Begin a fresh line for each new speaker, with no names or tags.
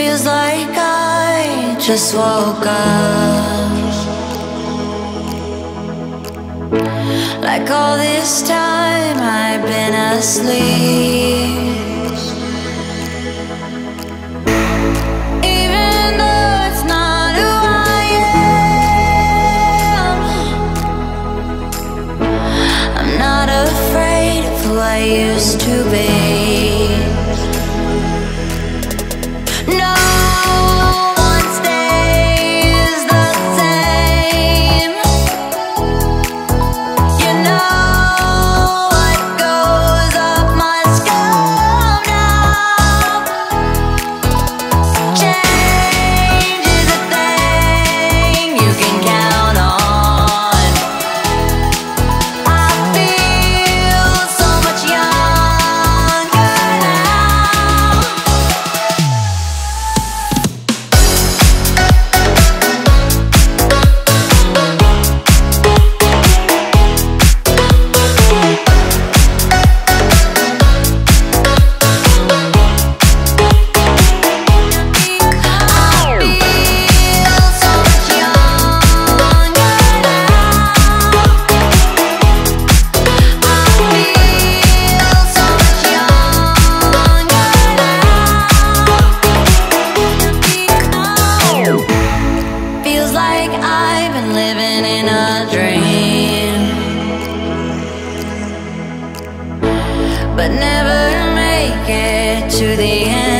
Feels like I just woke up. Like all this time I've been asleep. I used to be living in a dream, but never make it to the end.